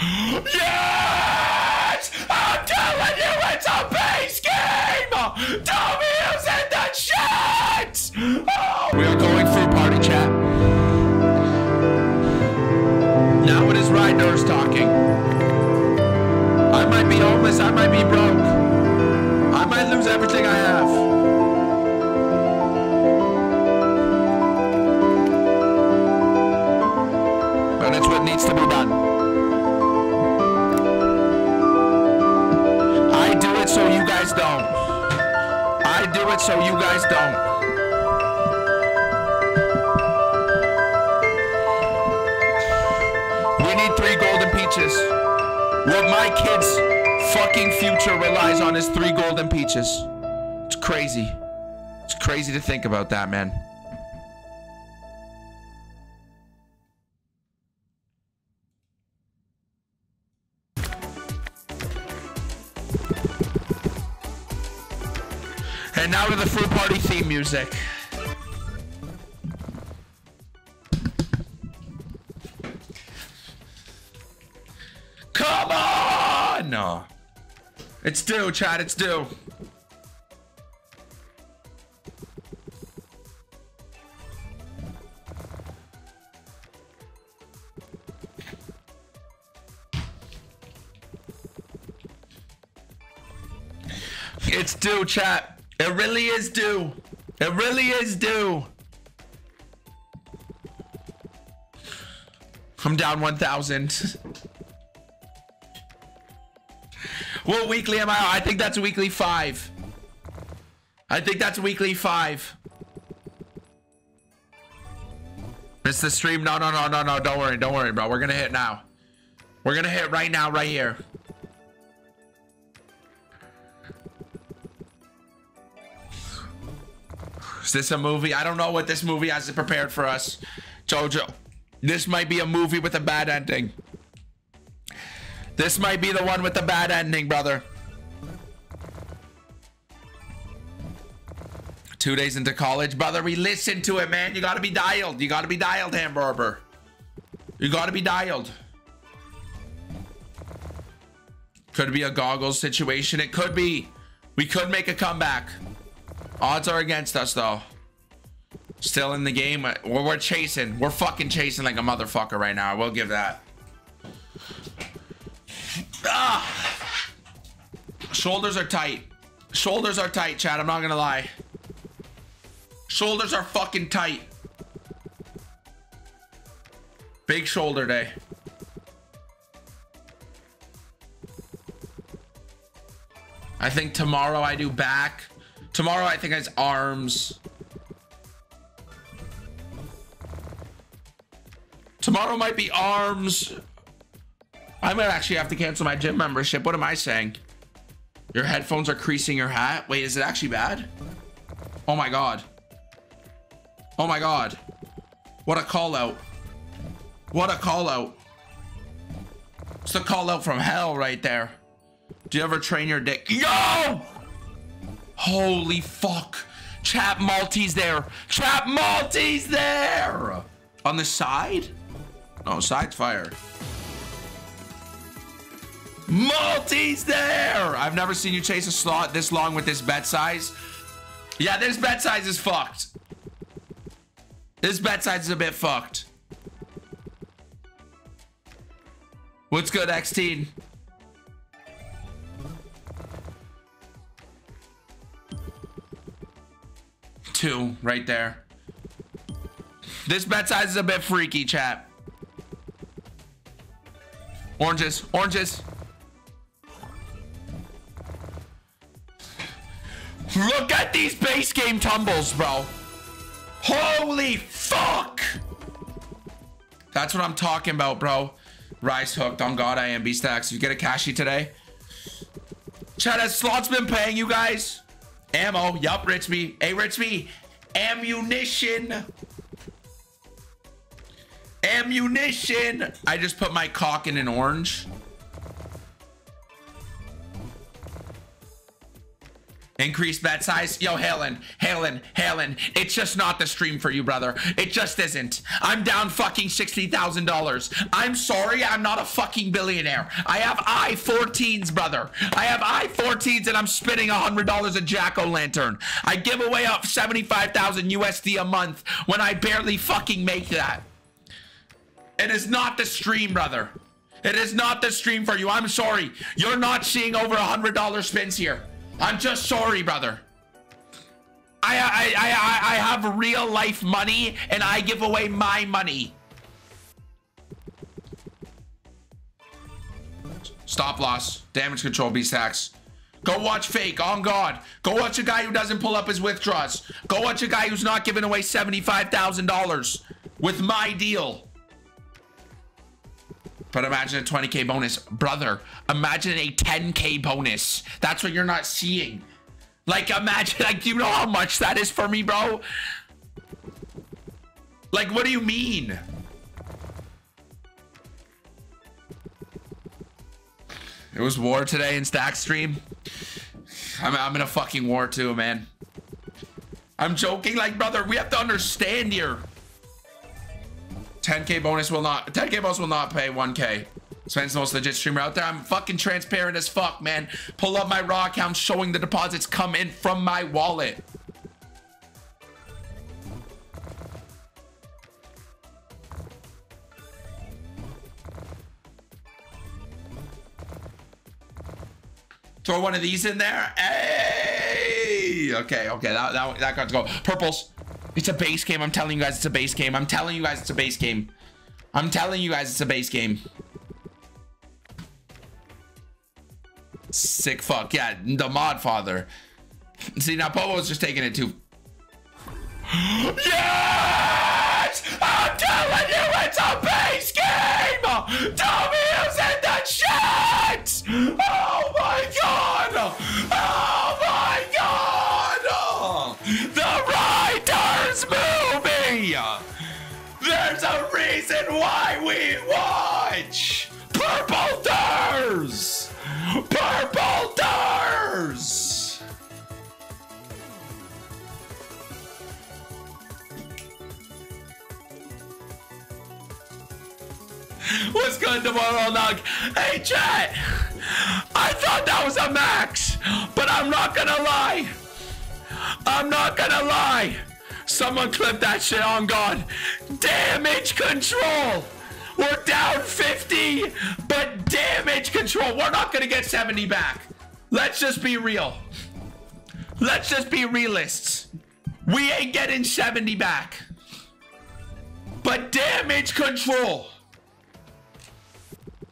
Yes! I'm telling you, it's a base game! Tommy's in the shit! Oh. We are going through party chat. Now it is Rydurz talking. I might be homeless, I might be broke. I might lose everything I have. But it's what needs to be done. Do it so you guys don't. We need three golden peaches. What my kids' fucking future relies on is three golden peaches. It's crazy. It's crazy to think about that, man. And now to the fruit party theme music. Come on! No. It's due, Chad. It's due. It's due, chat. It really is due. It really is due. I'm down 1,000. what weekly am I? I think that's weekly five. I think that's weekly five. It's the stream. No, no, no, no, no. Don't worry. Don't worry, bro. We're going to hit now. We're going to hit right now, right here. Is this a movie? I don't know what this movie has prepared for us. Jojo, this might be a movie with a bad ending. This might be the one with the bad ending, brother. Two days into college, brother. We listen to it, man. You gotta be dialed. You gotta be dialed, Hamburger. You gotta be dialed. Could be a goggles situation. It could be. We could make a comeback. Odds are against us, though. Still in the game. We're, we're chasing. We're fucking chasing like a motherfucker right now. I will give that. Ah! Shoulders are tight. Shoulders are tight, Chad. I'm not gonna lie. Shoulders are fucking tight. Big shoulder day. I think tomorrow I do back. Tomorrow I think it's arms. Tomorrow might be arms. I might actually have to cancel my gym membership. What am I saying? Your headphones are creasing your hat. Wait, is it actually bad? Oh my God. Oh my God. What a call out. What a call out. It's the call out from hell right there. Do you ever train your dick? Yo! Holy fuck. Chap Maltese there. Chap Maltese there. On the side? No, side's fire. Maltese there. I've never seen you chase a slot this long with this bet size. Yeah, this bet size is fucked. This bet size is a bit fucked. What's good, X-Teen? Two, right there. This bet size is a bit freaky, chat. Oranges, oranges. Look at these base game tumbles, bro. Holy fuck! That's what I'm talking about, bro. Rice hooked. On God, I am B stacks. You get a cashy today. Chad, has slots been paying you guys? Ammo. Yup, Richby. Hey, Richby. Ammunition. Ammunition. I just put my cock in an orange. Increased bet size. Yo, Halen, Halen, Halen. It's just not the stream for you, brother. It just isn't. I'm down fucking $60,000. I'm sorry, I'm not a fucking billionaire. I have i14s, brother. I have i14s and I'm spending $100 a jack-o'-lantern. I give away up 75,000 USD a month when I barely fucking make that. It is not the stream, brother. It is not the stream for you. I'm sorry. You're not seeing over $100 spins here. I'm just sorry, brother. I, I, I, I have real life money and I give away my money. Stop loss, damage control, B stacks. Go watch fake on God. Go watch a guy who doesn't pull up his withdraws. Go watch a guy who's not giving away $75,000 with my deal. But imagine a 20k bonus. Brother, imagine a 10k bonus. That's what you're not seeing. Like, imagine, like, do you know how much that is for me, bro? Like, what do you mean? It was war today in Stack Stream. I'm, I'm in a fucking war too, man. I'm joking, like, brother, we have to understand here. 10k bonus will not 10k bonus will not pay 1k Sven's the most legit streamer out there. I'm fucking transparent as fuck, man. Pull up my raw account showing the deposits come in from my wallet. Throw one of these in there. Hey! Okay, okay, that, that, that got to go. Purples. It's a base game. I'm telling you guys it's a base game. I'm telling you guys it's a base game. I'm telling you guys it's a base game. Sick fuck. Yeah, the mod father. See, now Popo's just taking it too. yes! I'm telling you it's a base game! A reason why we watch Purple Doors! Purple Doors! What's good tomorrow, Nug? Hey, chat! I thought that was a max, but I'm not gonna lie. I'm not gonna lie. Someone clip that shit on God. Damage control. We're down 50, but damage control. We're not gonna get 70 back. Let's just be real. Let's just be realists. We ain't getting 70 back. But damage control.